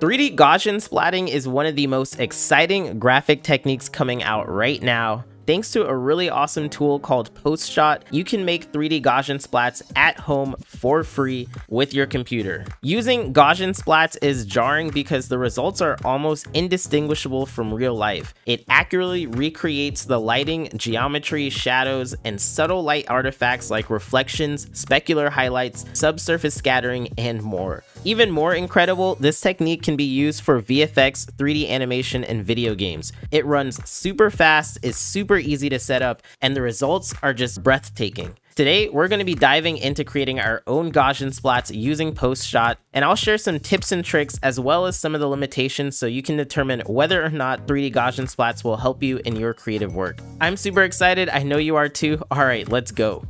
3D Gaussian splatting is one of the most exciting graphic techniques coming out right now. Thanks to a really awesome tool called PostShot, you can make 3D Gaussian splats at home for free with your computer. Using Gaussian splats is jarring because the results are almost indistinguishable from real life. It accurately recreates the lighting, geometry, shadows, and subtle light artifacts like reflections, specular highlights, subsurface scattering, and more. Even more incredible, this technique can be used for VFX, 3D animation, and video games. It runs super fast, is super easy to set up, and the results are just breathtaking. Today, we're going to be diving into creating our own Gaussian splats using PostShot, and I'll share some tips and tricks as well as some of the limitations so you can determine whether or not 3D Gaussian splats will help you in your creative work. I'm super excited, I know you are too. Alright, let's go.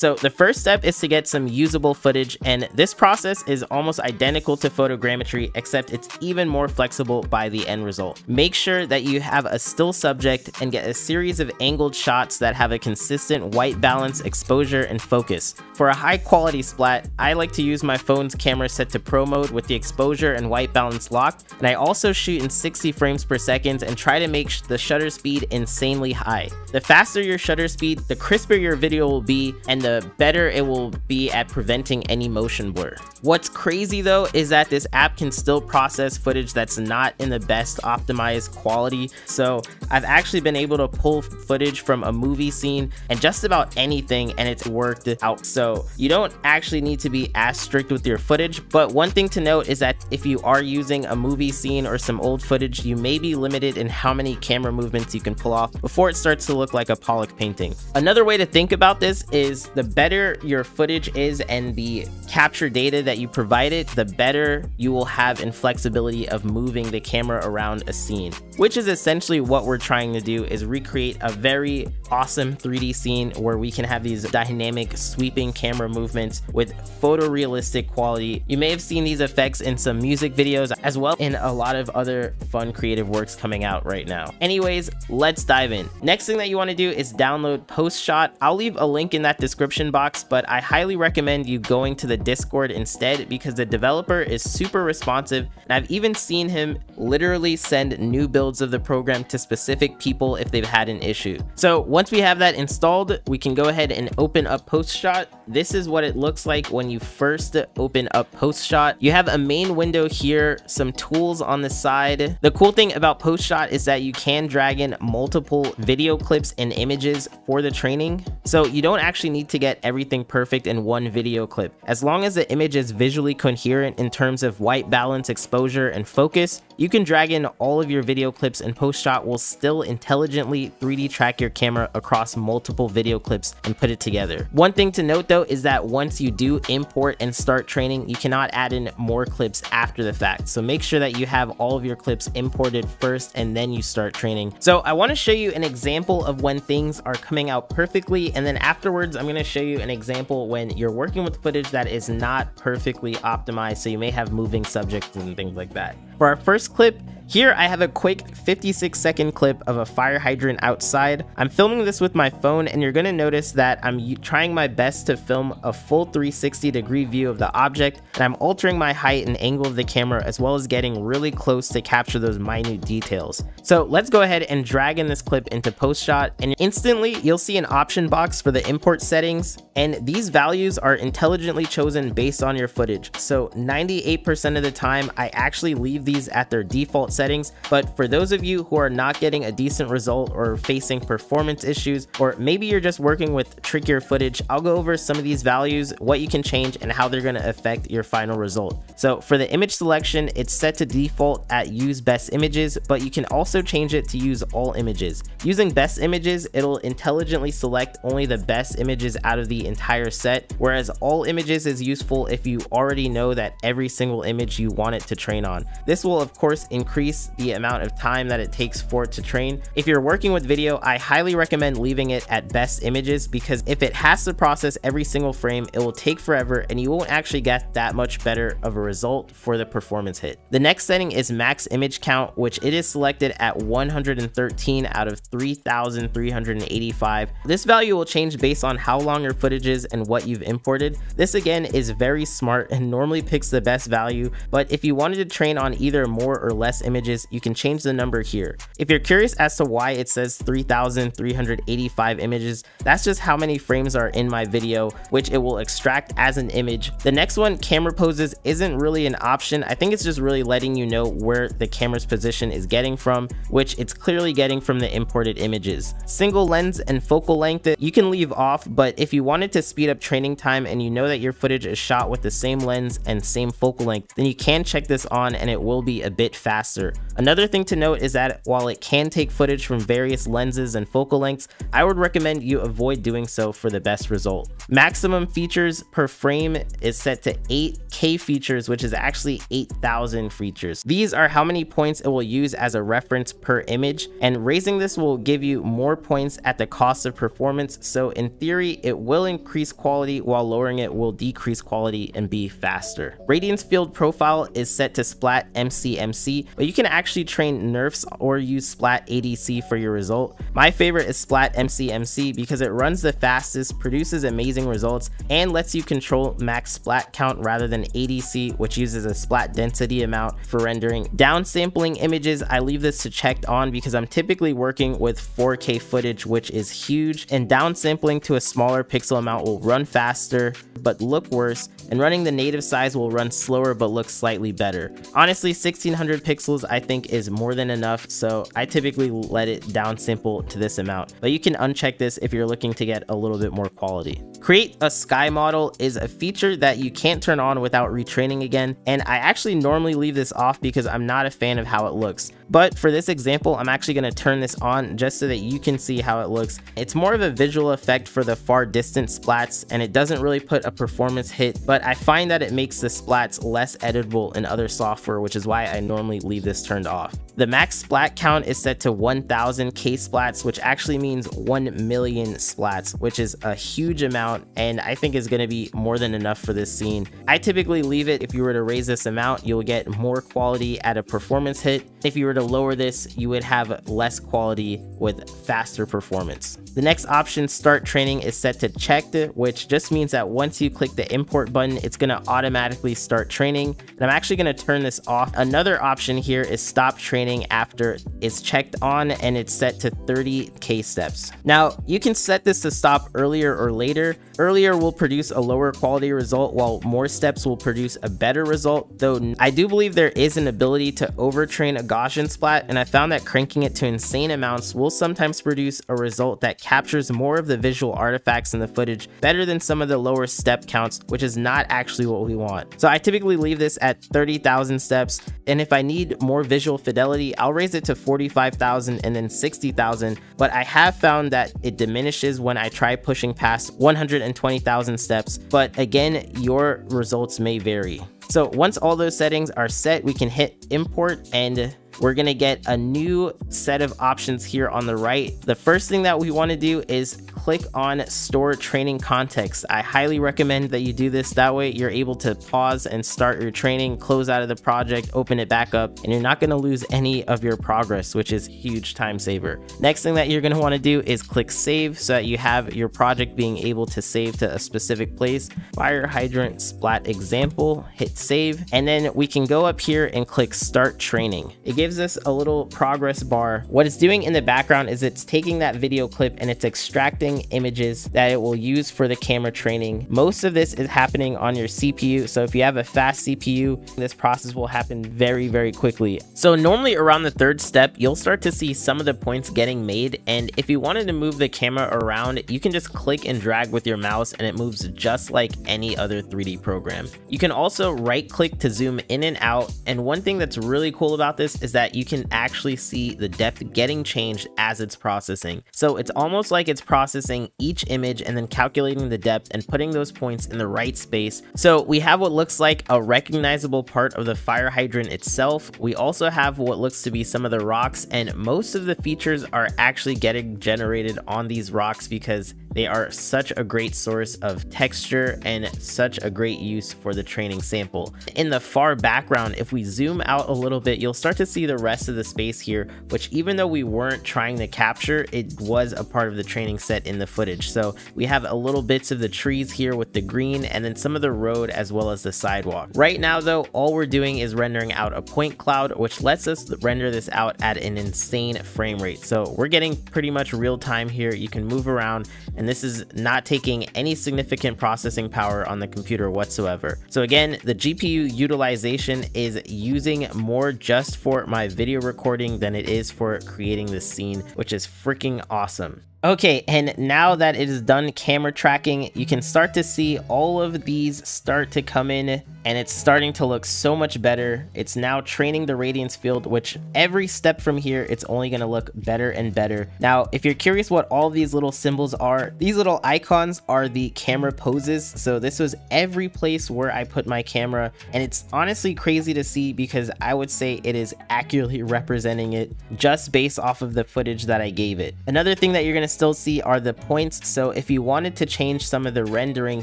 So the first step is to get some usable footage and this process is almost identical to photogrammetry except it's even more flexible by the end result. Make sure that you have a still subject and get a series of angled shots that have a consistent white balance, exposure, and focus. For a high quality splat, I like to use my phone's camera set to pro mode with the exposure and white balance locked and I also shoot in 60 frames per second and try to make the shutter speed insanely high. The faster your shutter speed, the crisper your video will be and the the better it will be at preventing any motion blur. What's crazy though is that this app can still process footage that's not in the best optimized quality. So I've actually been able to pull footage from a movie scene and just about anything and it's worked out. So you don't actually need to be as strict with your footage. But one thing to note is that if you are using a movie scene or some old footage, you may be limited in how many camera movements you can pull off before it starts to look like a Pollock painting. Another way to think about this is the better your footage is and the capture data that you provided, the better you will have in flexibility of moving the camera around a scene, which is essentially what we're trying to do is recreate a very awesome 3D scene where we can have these dynamic sweeping camera movements with photorealistic quality. You may have seen these effects in some music videos as well in a lot of other fun creative works coming out right now. Anyways, let's dive in. Next thing that you want to do is download PostShot. I'll leave a link in that description description box, but I highly recommend you going to the Discord instead because the developer is super responsive and I've even seen him literally send new builds of the program to specific people if they've had an issue. So once we have that installed, we can go ahead and open up PostShot. This is what it looks like when you first open up PostShot. You have a main window here, some tools on the side. The cool thing about PostShot is that you can drag in multiple video clips and images for the training. So you don't actually need to get everything perfect in one video clip. As long as the image is visually coherent in terms of white balance, exposure, and focus, you can drag in all of your video clips and PostShot will still intelligently 3D track your camera across multiple video clips and put it together. One thing to note though is that once you do import and start training, you cannot add in more clips after the fact. So make sure that you have all of your clips imported first and then you start training. So I want to show you an example of when things are coming out perfectly and then afterwards I'm going to show you an example when you're working with footage that is not perfectly optimized so you may have moving subjects and things like that. For our first clip, here I have a quick 56 second clip of a fire hydrant outside. I'm filming this with my phone and you're gonna notice that I'm trying my best to film a full 360 degree view of the object and I'm altering my height and angle of the camera as well as getting really close to capture those minute details. So let's go ahead and drag in this clip into PostShot and instantly you'll see an option box for the import settings and these values are intelligently chosen based on your footage. So 98% of the time I actually leave these at their default settings, but for those of you who are not getting a decent result or facing performance issues, or maybe you're just working with trickier footage, I'll go over some of these values, what you can change, and how they're gonna affect your final result. So for the image selection, it's set to default at use best images, but you can also change it to use all images. Using best images, it'll intelligently select only the best images out of the entire set, whereas all images is useful if you already know that every single image you want it to train on. This will of course increase increase the amount of time that it takes for it to train. If you're working with video, I highly recommend leaving it at best images because if it has to process every single frame, it will take forever and you won't actually get that much better of a result for the performance hit. The next setting is max image count, which it is selected at 113 out of 3,385. This value will change based on how long your footage is and what you've imported. This again is very smart and normally picks the best value, but if you wanted to train on either more or less images, you can change the number here. If you're curious as to why it says 3,385 images, that's just how many frames are in my video, which it will extract as an image. The next one, camera poses, isn't really an option. I think it's just really letting you know where the camera's position is getting from, which it's clearly getting from the imported images. Single lens and focal length, you can leave off, but if you wanted to speed up training time and you know that your footage is shot with the same lens and same focal length, then you can check this on and it will be a bit faster. Another thing to note is that while it can take footage from various lenses and focal lengths, I would recommend you avoid doing so for the best result. Maximum features per frame is set to 8K features, which is actually 8,000 features. These are how many points it will use as a reference per image, and raising this will give you more points at the cost of performance. So in theory, it will increase quality while lowering it will decrease quality and be faster. Radiance field profile is set to Splat MCMC, but you can actually train nerfs or use Splat ADC for your result. My favorite is Splat MCMC because it runs the fastest, produces amazing results, and lets you control max splat count rather than ADC, which uses a splat density amount for rendering. Downsampling images, I leave this to checked on because I'm typically working with 4K footage, which is huge, and downsampling to a smaller pixel amount will run faster, but look worse, and running the native size will run slower but look slightly better. Honestly, 1600 pixels I think is more than enough, so I typically let it downsample to this amount, but you can uncheck this if you're looking to get a little bit more quality. Create a sky model is a feature that you can't turn on without retraining again, and I actually normally leave this off because I'm not a fan of how it looks. But for this example, I'm actually going to turn this on just so that you can see how it looks. It's more of a visual effect for the far distant splats, and it doesn't really put a performance hit, but I find that it makes the splats less editable in other software, which is why I normally leave this turned off. The max splat count is set to 1000 K splats, which actually means 1 million splats, which is a huge amount and I think is going to be more than enough for this scene. I typically leave it if you were to raise this amount, you'll get more quality at a performance hit. If you were to lower this, you would have less quality with faster performance. The next option, start training, is set to checked, which just means that once you click the import button, it's going to automatically start training. And I'm actually going to turn this off. Another option here is stop training after it's checked on and it's set to 30k steps. Now, you can set this to stop earlier or later. Earlier will produce a lower quality result while more steps will produce a better result, though I do believe there is an ability to overtrain a Gaussian splat, and I found that cranking it to insane amounts will sometimes produce a result that captures more of the visual artifacts in the footage better than some of the lower step counts, which is not actually what we want. So I typically leave this at 30,000 steps, and if I need more visual fidelity, I'll raise it to 45,000 and then 60,000, but I have found that it diminishes when I try pushing past 120,000 steps, but again, your results may vary. So once all those settings are set, we can hit import and we're gonna get a new set of options here on the right. The first thing that we wanna do is click on store training context. I highly recommend that you do this. That way you're able to pause and start your training, close out of the project, open it back up, and you're not gonna lose any of your progress, which is huge time saver. Next thing that you're gonna wanna do is click save so that you have your project being able to save to a specific place. Fire hydrant splat example, hit save, and then we can go up here and click start training. It gives us a little progress bar. What it's doing in the background is it's taking that video clip and it's extracting images that it will use for the camera training. Most of this is happening on your CPU. So if you have a fast CPU, this process will happen very, very quickly. So normally around the third step, you'll start to see some of the points getting made. And if you wanted to move the camera around, you can just click and drag with your mouse and it moves just like any other 3D program. You can also right click to zoom in and out. And one thing that's really cool about this is that you can actually see the depth getting changed as it's processing. So it's almost like it's processing processing each image and then calculating the depth and putting those points in the right space. So we have what looks like a recognizable part of the fire hydrant itself. We also have what looks to be some of the rocks and most of the features are actually getting generated on these rocks because they are such a great source of texture and such a great use for the training sample. In the far background, if we zoom out a little bit, you'll start to see the rest of the space here, which even though we weren't trying to capture, it was a part of the training set in the footage. So we have a little bits of the trees here with the green and then some of the road as well as the sidewalk. Right now though, all we're doing is rendering out a point cloud, which lets us render this out at an insane frame rate. So we're getting pretty much real time here. You can move around and this is not taking any significant processing power on the computer whatsoever. So again, the GPU utilization is using more just for my video recording than it is for creating this scene, which is freaking awesome. Okay, and now that it is done camera tracking, you can start to see all of these start to come in and it's starting to look so much better. It's now training the radiance field, which every step from here, it's only gonna look better and better. Now, if you're curious what all these little symbols are, these little icons are the camera poses. So this was every place where I put my camera and it's honestly crazy to see because I would say it is accurately representing it just based off of the footage that I gave it. Another thing that you're gonna still see are the points. So if you wanted to change some of the rendering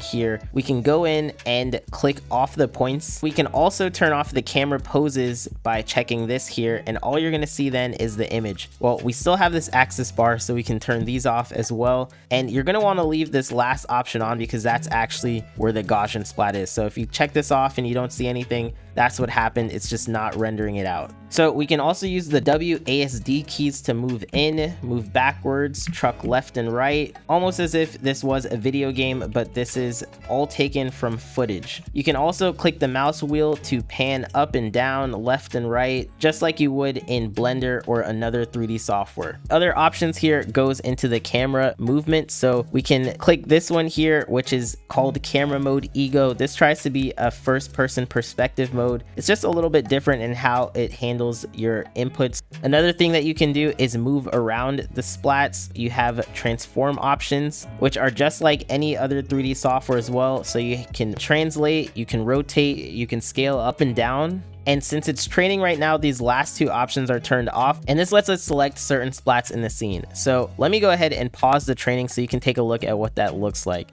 here, we can go in and click off the points. We can also turn off the camera poses by checking this here. And all you're going to see then is the image. Well, we still have this axis bar, so we can turn these off as well. And you're going to want to leave this last option on because that's actually where the Gaussian splat is. So if you check this off and you don't see anything, that's what happened. It's just not rendering it out. So we can also use the WASD keys to move in, move backwards, truck left and right, almost as if this was a video game, but this is all taken from footage. You can also click the mouse wheel to pan up and down, left and right, just like you would in Blender or another 3D software. Other options here goes into the camera movement. So we can click this one here, which is called camera mode ego. This tries to be a first person perspective mode. It's just a little bit different in how it handles your inputs. Another thing that you can do is move around the splats. You have transform options, which are just like any other 3D software as well. So you can translate, you can rotate, you can scale up and down. And since it's training right now, these last two options are turned off and this lets us select certain splats in the scene. So let me go ahead and pause the training so you can take a look at what that looks like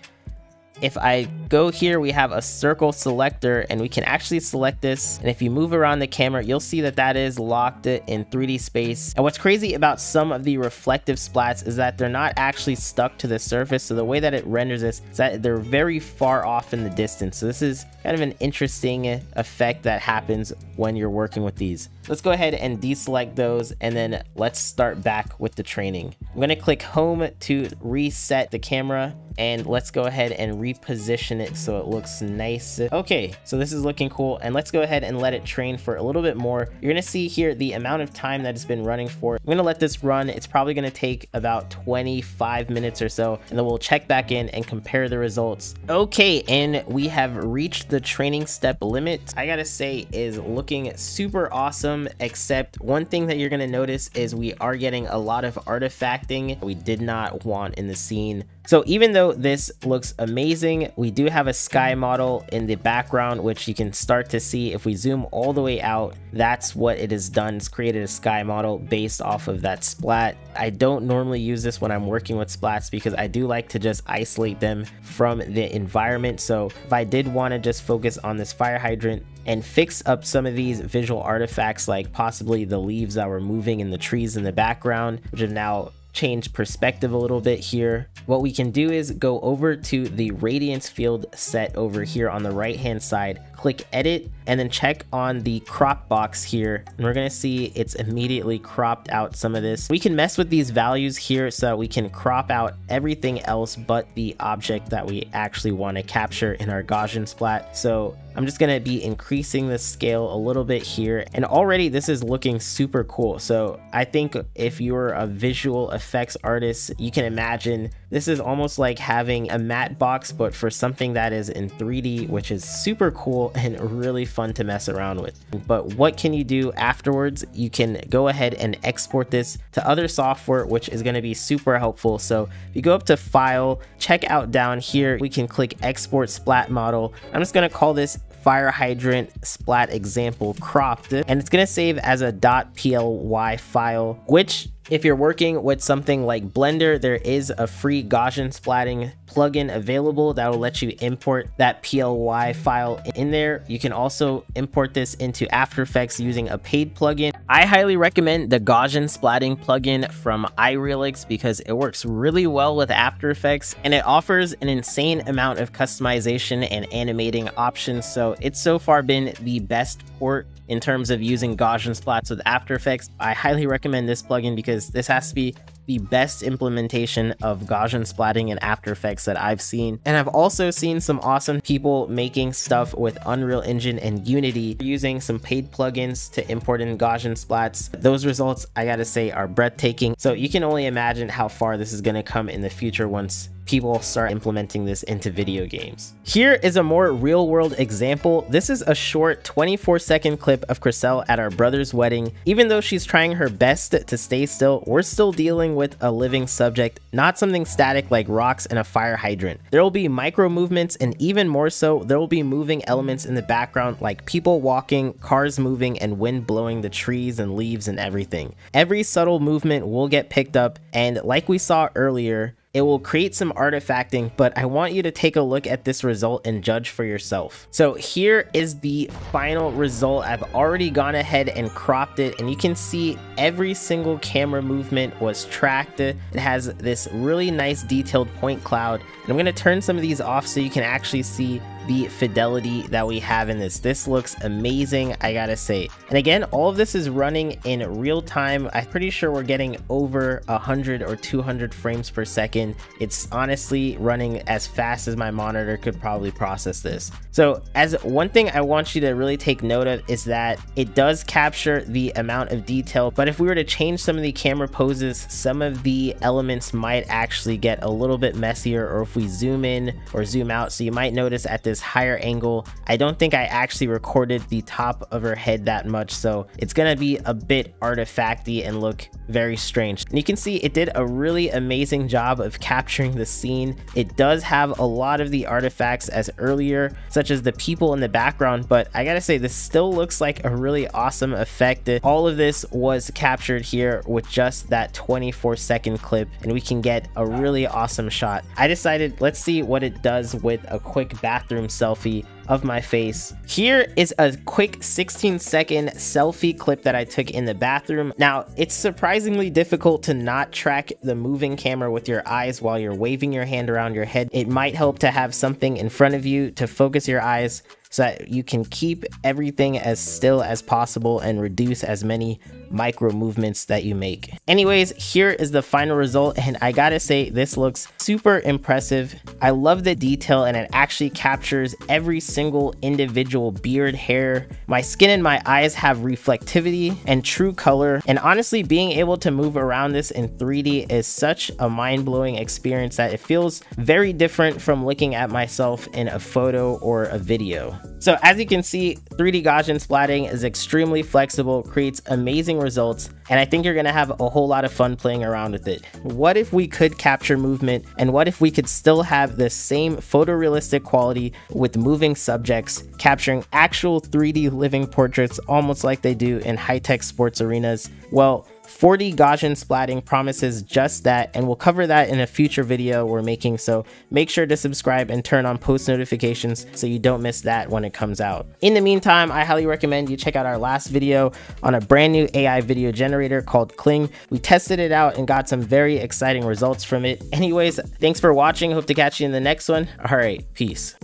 if I go here, we have a circle selector and we can actually select this. And if you move around the camera, you'll see that that is locked in 3D space. And what's crazy about some of the reflective splats is that they're not actually stuck to the surface. So the way that it renders this is that they're very far off in the distance. So this is kind of an interesting effect that happens when you're working with these. Let's go ahead and deselect those and then let's start back with the training. I'm gonna click home to reset the camera and let's go ahead and reposition it so it looks nice. Okay, so this is looking cool and let's go ahead and let it train for a little bit more. You're gonna see here the amount of time that it's been running for. I'm gonna let this run. It's probably gonna take about 25 minutes or so and then we'll check back in and compare the results. Okay, and we have reached the training step limit. I gotta say is looking super awesome except one thing that you're to notice is we are getting a lot of artifacting we did not want in the scene. So even though this looks amazing, we do have a sky model in the background, which you can start to see if we zoom all the way out, that's what it has done. It's created a sky model based off of that splat. I don't normally use this when I'm working with splats because I do like to just isolate them from the environment. So if I did want to just focus on this fire hydrant, and fix up some of these visual artifacts like possibly the leaves that were moving in the trees in the background, which have now changed perspective a little bit here. What we can do is go over to the radiance field set over here on the right hand side, click edit, and then check on the crop box here. And we're gonna see it's immediately cropped out some of this. We can mess with these values here so that we can crop out everything else but the object that we actually wanna capture in our Gaussian splat. So I'm just gonna be increasing the scale a little bit here. And already this is looking super cool. So I think if you're a visual effects artist, you can imagine this is almost like having a matte box, but for something that is in 3D, which is super cool and really fun to mess around with. But what can you do afterwards? You can go ahead and export this to other software, which is gonna be super helpful. So if you go up to file, check out down here, we can click export splat model. I'm just gonna call this fire hydrant splat example cropped and it's going to save as a .ply file which if you're working with something like Blender, there is a free Gaussian splatting plugin available that will let you import that PLY file in there. You can also import this into After Effects using a paid plugin. I highly recommend the Gaussian splatting plugin from Irrealix because it works really well with After Effects and it offers an insane amount of customization and animating options. So it's so far been the best port in terms of using Gaussian splats with After Effects. I highly recommend this plugin because this has to be the best implementation of Gaussian splatting in After Effects that I've seen. And I've also seen some awesome people making stuff with Unreal Engine and Unity using some paid plugins to import in Gaussian splats. Those results, I gotta say, are breathtaking. So you can only imagine how far this is gonna come in the future once people start implementing this into video games. Here is a more real world example. This is a short 24 second clip of Cryselle at our brother's wedding. Even though she's trying her best to stay still, we're still dealing with a living subject, not something static like rocks and a fire hydrant. There will be micro movements and even more so, there will be moving elements in the background like people walking, cars moving, and wind blowing the trees and leaves and everything. Every subtle movement will get picked up and like we saw earlier, it will create some artifacting, but I want you to take a look at this result and judge for yourself. So here is the final result. I've already gone ahead and cropped it and you can see every single camera movement was tracked. It has this really nice detailed point cloud. And I'm gonna turn some of these off so you can actually see the fidelity that we have in this. This looks amazing, I gotta say. And again, all of this is running in real time. I'm pretty sure we're getting over 100 or 200 frames per second. It's honestly running as fast as my monitor could probably process this. So as one thing I want you to really take note of is that it does capture the amount of detail, but if we were to change some of the camera poses, some of the elements might actually get a little bit messier or if we zoom in or zoom out. So you might notice at this this higher angle. I don't think I actually recorded the top of her head that much, so it's gonna be a bit artifacty and look very strange. And you can see it did a really amazing job of capturing the scene. It does have a lot of the artifacts as earlier, such as the people in the background, but I gotta say this still looks like a really awesome effect. All of this was captured here with just that 24 second clip and we can get a really awesome shot. I decided let's see what it does with a quick bathroom selfie of my face. Here is a quick 16 second selfie clip that I took in the bathroom. Now, it's surprisingly difficult to not track the moving camera with your eyes while you're waving your hand around your head. It might help to have something in front of you to focus your eyes so that you can keep everything as still as possible and reduce as many micro movements that you make. Anyways, here is the final result and I gotta say this looks super impressive. I love the detail and it actually captures every single individual beard hair. My skin and my eyes have reflectivity and true color and honestly being able to move around this in 3D is such a mind-blowing experience that it feels very different from looking at myself in a photo or a video. So as you can see, 3D Gaussian splatting is extremely flexible, creates amazing results, and I think you're gonna have a whole lot of fun playing around with it. What if we could capture movement, and what if we could still have the same photorealistic quality with moving subjects, capturing actual 3D living portraits almost like they do in high-tech sports arenas? Well, 4D Gaussian splatting promises just that, and we'll cover that in a future video we're making, so make sure to subscribe and turn on post notifications so you don't miss that when it comes out. In the meantime, I highly recommend you check out our last video on a brand new AI video generator called Kling. We tested it out and got some very exciting results from it. Anyways, thanks for watching. Hope to catch you in the next one. All right, peace.